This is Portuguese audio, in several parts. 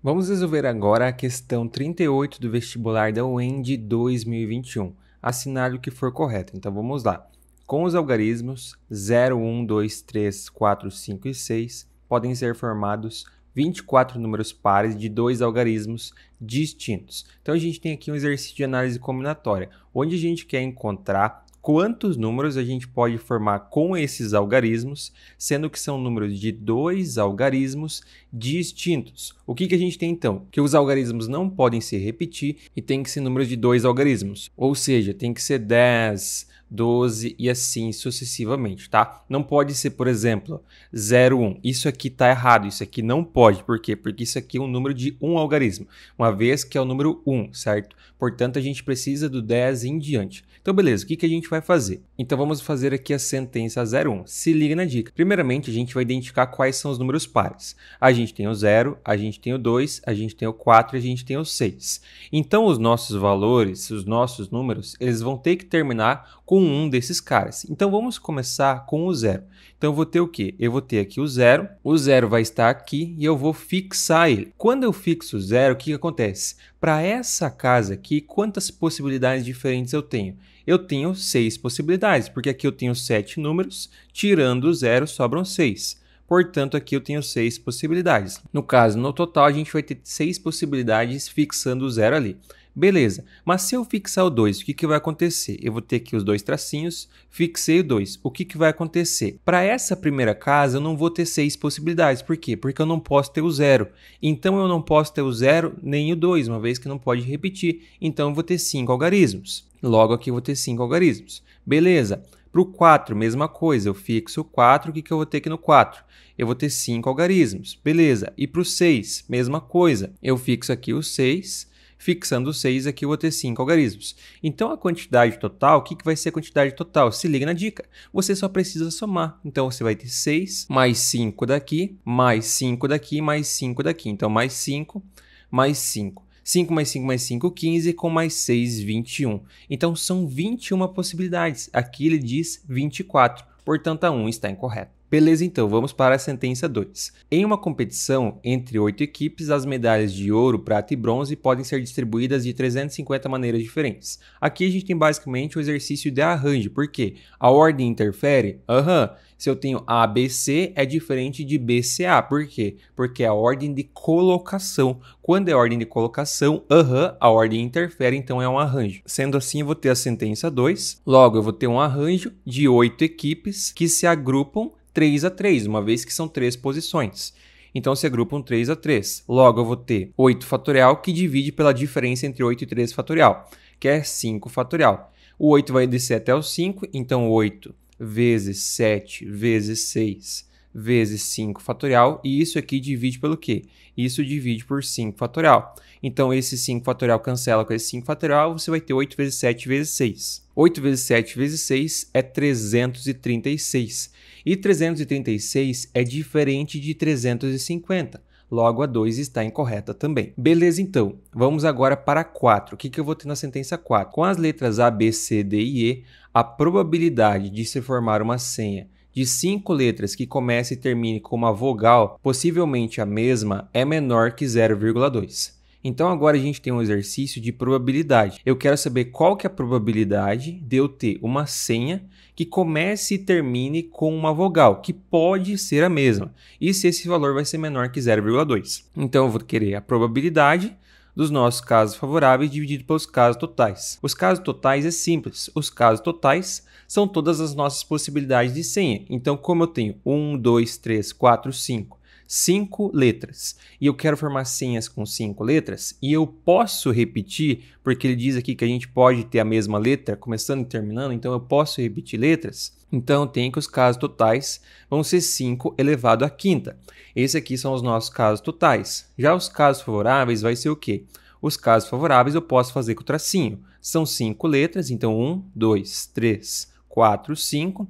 Vamos resolver agora a questão 38 do vestibular da UEM de 2021. Assinale o que for correto. Então vamos lá. Com os algarismos 0, 1, 2, 3, 4, 5 e 6, podem ser formados 24 números pares de dois algarismos distintos. Então a gente tem aqui um exercício de análise combinatória, onde a gente quer encontrar quantos números a gente pode formar com esses algarismos, sendo que são números de dois algarismos distintos. O que, que a gente tem então? Que os algarismos não podem se repetir e tem que ser números de dois algarismos. Ou seja, tem que ser 10, 12 e assim sucessivamente, tá? Não pode ser, por exemplo, 0, 1. Isso aqui tá errado, isso aqui não pode. Por quê? Porque isso aqui é um número de um algarismo, uma vez que é o número 1, certo? Portanto, a gente precisa do 10 em diante. Então, beleza, o que, que a gente vai fazer? Então, vamos fazer aqui a sentença 01. Se liga na dica. Primeiramente, a gente vai identificar quais são os números pares. A gente tem o 0, a gente tem o 2, a gente tem o 4 e a gente tem o 6. Então, os nossos valores, os nossos números, eles vão ter que terminar com um desses caras. Então, vamos começar com o 0. Então, eu vou ter o quê? Eu vou ter aqui o 0, o 0 vai estar aqui e eu vou fixar ele. Quando eu fixo o 0, o que, que acontece? Para essa casa aqui, quantas possibilidades diferentes eu tenho? Eu tenho seis possibilidades, porque aqui eu tenho sete números, tirando o zero sobram seis. Portanto, aqui eu tenho seis possibilidades. No caso, no total, a gente vai ter seis possibilidades fixando o zero ali. Beleza, mas se eu fixar o 2, o que, que vai acontecer? Eu vou ter aqui os dois tracinhos, fixei o 2. O que, que vai acontecer? Para essa primeira casa, eu não vou ter seis possibilidades. Por quê? Porque eu não posso ter o zero. Então, eu não posso ter o zero nem o 2, uma vez que não pode repetir. Então, eu vou ter cinco algarismos. Logo, aqui eu vou ter cinco algarismos. Beleza. Para o 4, mesma coisa. Eu fixo o 4, o que, que eu vou ter aqui no 4? Eu vou ter cinco algarismos. Beleza. E para o 6, mesma coisa. Eu fixo aqui o 6 fixando 6 aqui eu vou ter 5 algarismos. Então a quantidade total, o que, que vai ser a quantidade total? Se liga na dica, você só precisa somar. Então você vai ter 6 mais 5 daqui, mais 5 daqui, mais 5 daqui. Então mais 5, mais 5. 5 mais 5 mais 5, 15, com mais 6, 21. Então são 21 possibilidades. Aqui ele diz 24, portanto a 1 está incorreta. Beleza, então vamos para a sentença 2. Em uma competição entre oito equipes, as medalhas de ouro, prata e bronze podem ser distribuídas de 350 maneiras diferentes. Aqui a gente tem basicamente o exercício de arranjo, porque a ordem interfere? Aham. Uhum. Se eu tenho ABC, é diferente de BCA. Por quê? Porque é a ordem de colocação. Quando é ordem de colocação, aham, uhum, a ordem interfere, então é um arranjo. Sendo assim, eu vou ter a sentença 2. Logo, eu vou ter um arranjo de oito equipes que se agrupam 3 a 3, uma vez que são três posições. Então se agrupam 3 a 3. Logo, eu vou ter 8 fatorial que divide pela diferença entre 8 e 3 fatorial, que é 5 fatorial. O 8 vai descer até o 5, então 8 vezes 7 vezes 6 vezes 5 fatorial, e isso aqui divide pelo quê? Isso divide por 5 fatorial. Então, esse 5 fatorial cancela com esse 5 fatorial, você vai ter 8 vezes 7 vezes 6. 8 vezes 7 vezes 6 é 336. E 336 é diferente de 350. Logo, a 2 está incorreta também. Beleza, então. Vamos agora para 4. O que, que eu vou ter na sentença 4? Com as letras A, B, C, D e E, a probabilidade de se formar uma senha de cinco letras que comece e termine com uma vogal, possivelmente a mesma, é menor que 0,2. Então agora a gente tem um exercício de probabilidade. Eu quero saber qual que é a probabilidade de eu ter uma senha que comece e termine com uma vogal, que pode ser a mesma. E se esse valor vai ser menor que 0,2. Então eu vou querer a probabilidade dos nossos casos favoráveis dividido pelos casos totais. Os casos totais é simples. Os casos totais são todas as nossas possibilidades de senha. Então, como eu tenho 1, 2, 3, 4, 5 cinco letras e eu quero formar senhas com cinco letras e eu posso repetir, porque ele diz aqui que a gente pode ter a mesma letra começando e terminando, então eu posso repetir letras. Então tem que os casos totais vão ser 5 elevado à quinta. Esses aqui são os nossos casos totais. Já os casos favoráveis vai ser o quê? Os casos favoráveis eu posso fazer com o tracinho. São cinco letras, então 1, 2, 3, 4, 5.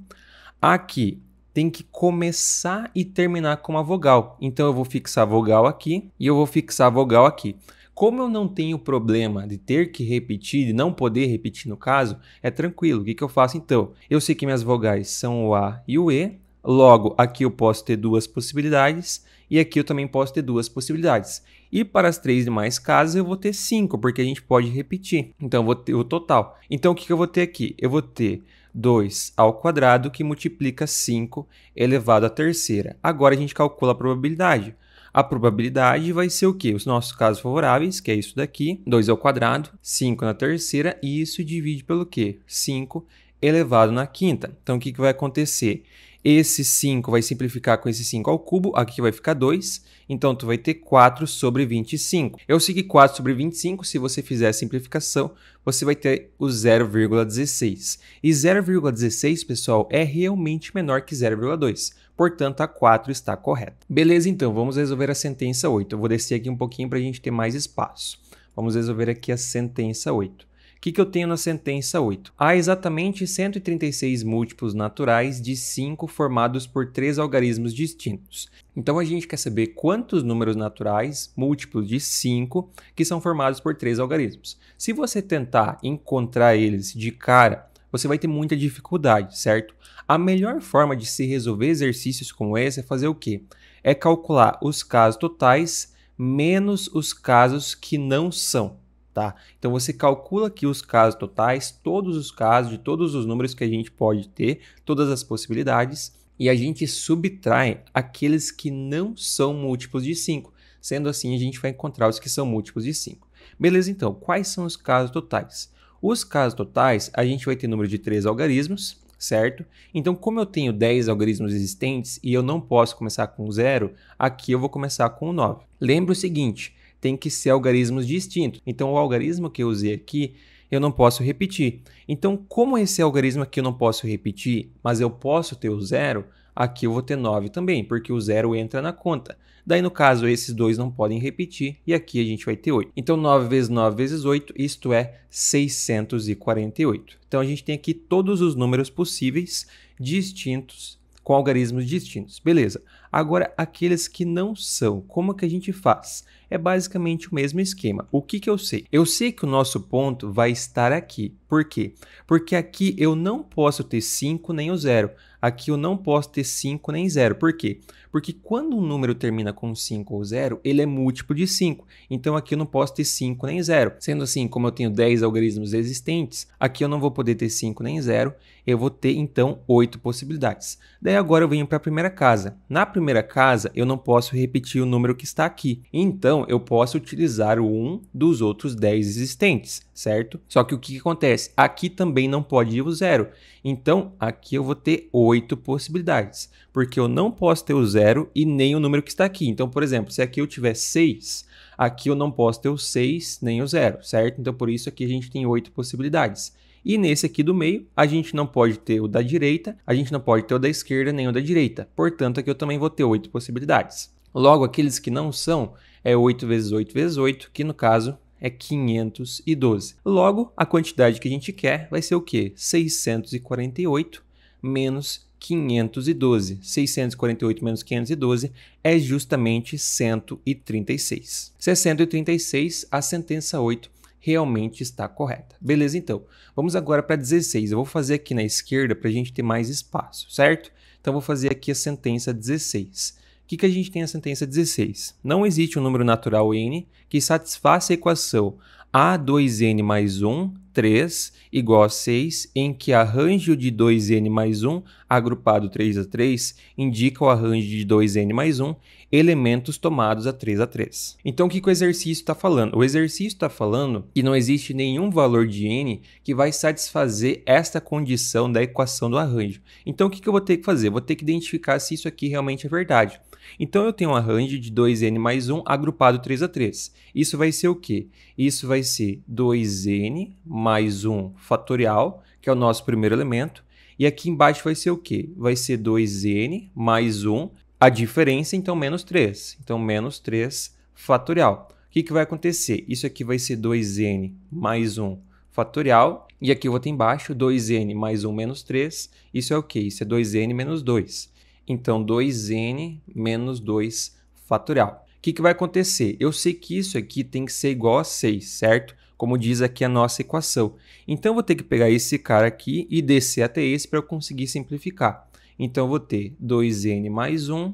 Aqui tem que começar e terminar com uma vogal. Então eu vou fixar a vogal aqui e eu vou fixar a vogal aqui. Como eu não tenho problema de ter que repetir, de não poder repetir no caso, é tranquilo. O que, que eu faço então? Eu sei que minhas vogais são o A e o E, logo aqui eu posso ter duas possibilidades e aqui eu também posso ter duas possibilidades. E para as três demais casas eu vou ter 5, porque a gente pode repetir. Então eu vou ter o total. Então o que, que eu vou ter aqui? Eu vou ter 2 ao quadrado que multiplica 5 elevado à terceira. Agora a gente calcula a probabilidade. A probabilidade vai ser o quê? Os nossos casos favoráveis, que é isso daqui, 2 ao quadrado, 5 na terceira, e isso divide pelo quê? 5 elevado na quinta. Então, o que, que vai acontecer? Esse 5 vai simplificar com esse 5 ao cubo, aqui vai ficar 2, então tu vai ter 4 sobre 25. Eu segui 4 sobre 25, se você fizer a simplificação, você vai ter o 0,16. E 0,16, pessoal, é realmente menor que 0,2. Portanto, a 4 está correta. Beleza, então, vamos resolver a sentença 8. Eu vou descer aqui um pouquinho para a gente ter mais espaço. Vamos resolver aqui a sentença 8. O que, que eu tenho na sentença 8? Há exatamente 136 múltiplos naturais de 5 formados por três algarismos distintos. Então a gente quer saber quantos números naturais múltiplos de 5 que são formados por três algarismos. Se você tentar encontrar eles de cara, você vai ter muita dificuldade, certo? A melhor forma de se resolver exercícios como esse é fazer o quê? É calcular os casos totais menos os casos que não são tá? Então você calcula aqui os casos totais, todos os casos de todos os números que a gente pode ter, todas as possibilidades, e a gente subtrai aqueles que não são múltiplos de 5. Sendo assim, a gente vai encontrar os que são múltiplos de 5. Beleza, então, quais são os casos totais? Os casos totais, a gente vai ter número de 3 algarismos, certo? Então, como eu tenho 10 algarismos existentes e eu não posso começar com 0, aqui eu vou começar com 9. Lembra o seguinte, tem que ser algarismos distintos. Então, o algarismo que eu usei aqui, eu não posso repetir. Então, como esse algarismo aqui eu não posso repetir, mas eu posso ter o zero, aqui eu vou ter 9 também, porque o zero entra na conta. Daí, no caso, esses dois não podem repetir, e aqui a gente vai ter 8. Então, 9 vezes 9 vezes 8, isto é 648. Então, a gente tem aqui todos os números possíveis distintos com algarismos distintos. Beleza. Agora, aqueles que não são, como que a gente faz? É basicamente o mesmo esquema. O que, que eu sei? Eu sei que o nosso ponto vai estar aqui. Por quê? Porque aqui eu não posso ter 5 nem o 0. Aqui eu não posso ter 5 nem 0. Por quê? Porque quando um número termina com 5 ou 0, ele é múltiplo de 5. Então aqui eu não posso ter 5 nem 0. Sendo assim, como eu tenho 10 algarismos existentes, aqui eu não vou poder ter 5 nem 0. Eu vou ter então 8 possibilidades. Daí agora eu venho para a primeira casa. Na primeira casa, eu não posso repetir o número que está aqui. Então eu posso utilizar o 1 dos outros 10 existentes, certo? Só que o que, acontece? Aqui também não pode ir o 0. Então aqui eu vou ter 8 possibilidades. Porque eu não posso ter o 0 zero e nem o número que está aqui. Então, por exemplo, se aqui eu tiver 6, aqui eu não posso ter o 6 nem o 0, certo? Então, por isso aqui a gente tem 8 possibilidades. E nesse aqui do meio, a gente não pode ter o da direita, a gente não pode ter o da esquerda nem o da direita. Portanto, aqui eu também vou ter 8 possibilidades. Logo, aqueles que não são, é 8 vezes 8 vezes 8, que no caso é 512. Logo, a quantidade que a gente quer vai ser o quê? 648 menos 512. 648 menos 512 é justamente 136. Se é 136, a sentença 8 realmente está correta. Beleza, então. Vamos agora para 16. Eu vou fazer aqui na esquerda para a gente ter mais espaço, certo? Então, vou fazer aqui a sentença 16. Que, que a gente tem na sentença 16? Não existe um número natural n que satisfaça a equação a2n mais 1, 3, igual a 6, em que arranjo de 2n mais 1, agrupado 3 a 3, indica o arranjo de 2n mais 1, elementos tomados a 3 a 3. Então, o que, que o exercício está falando? O exercício está falando que não existe nenhum valor de n que vai satisfazer esta condição da equação do arranjo. Então, o que, que eu vou ter que fazer? Vou ter que identificar se isso aqui realmente é verdade. Então, eu tenho um arranjo de 2n mais 1 agrupado 3 a 3. Isso vai ser o quê? Isso vai ser 2n mais 1 fatorial, que é o nosso primeiro elemento. E aqui embaixo vai ser o quê? Vai ser 2n mais 1, a diferença, então, menos 3. Então, menos 3 fatorial. O que, que vai acontecer? Isso aqui vai ser 2n mais 1 fatorial. E aqui eu vou ter embaixo 2n mais 1 menos 3. Isso é o quê? Isso é 2n menos 2. Então, 2n menos 2 fatorial. O que, que vai acontecer? Eu sei que isso aqui tem que ser igual a 6, certo? Como diz aqui a nossa equação. Então, eu vou ter que pegar esse cara aqui e descer até esse para eu conseguir simplificar. Então, eu vou ter 2n mais 1,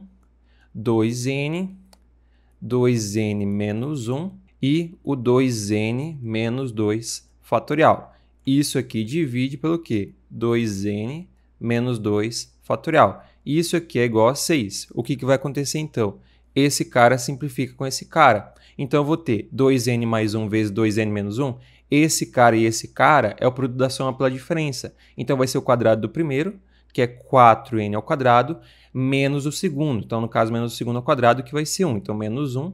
2n, 2n menos 1 e o 2n menos 2 fatorial. Isso aqui divide pelo quê? 2n menos 2 fatorial. Isso aqui é igual a 6. O que, que vai acontecer então? Esse cara simplifica com esse cara. Então eu vou ter 2n mais 1 vezes 2n menos 1. Esse cara e esse cara é o produto da soma pela diferença. Então vai ser o quadrado do primeiro, que é 4n ao quadrado, menos o segundo. Então, no caso, menos o segundo ao quadrado, que vai ser 1. Então, menos 1.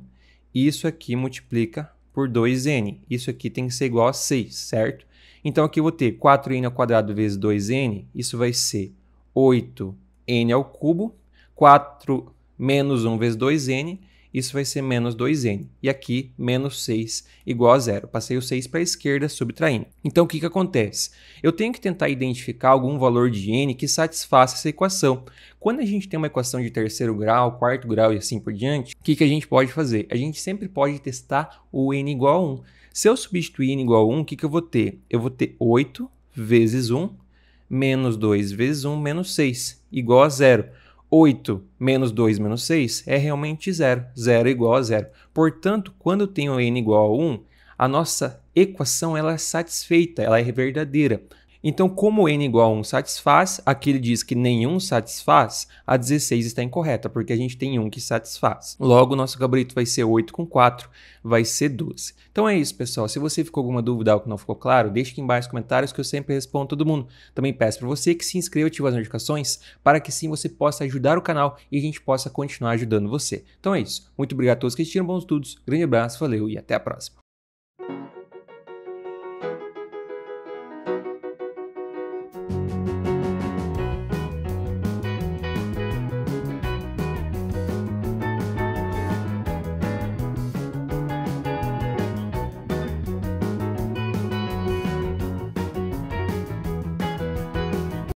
Isso aqui multiplica por 2n. Isso aqui tem que ser igual a 6, certo? Então, aqui eu vou ter 4n ao quadrado vezes 2n. Isso vai ser 8n ao cubo. 4 menos 1 vezes 2n isso vai ser menos 2n. E aqui, menos 6 igual a zero. Passei o 6 para a esquerda, subtraindo. Então, o que, que acontece? Eu tenho que tentar identificar algum valor de n que satisfaça essa equação. Quando a gente tem uma equação de terceiro grau, quarto grau e assim por diante, o que, que a gente pode fazer? A gente sempre pode testar o n igual a 1. Se eu substituir n igual a 1, o que, que eu vou ter? Eu vou ter 8 vezes 1 menos 2 vezes 1 menos 6 igual a zero. 8 menos 2 menos 6 é realmente zero. Zero é igual a zero. Portanto, quando eu tenho n igual a 1, a nossa equação ela é satisfeita, ela é verdadeira. Então, como n igual a 1 satisfaz, aqui ele diz que nenhum satisfaz, a 16 está incorreta, porque a gente tem um que satisfaz. Logo, nosso gabarito vai ser 8 com 4, vai ser 12. Então é isso, pessoal. Se você ficou alguma dúvida, algo que não ficou claro, deixe aqui embaixo nos comentários que eu sempre respondo todo mundo. Também peço para você que se inscreva e ative as notificações, para que sim você possa ajudar o canal e a gente possa continuar ajudando você. Então é isso. Muito obrigado a todos que assistiram, bons estudos, grande abraço, valeu e até a próxima.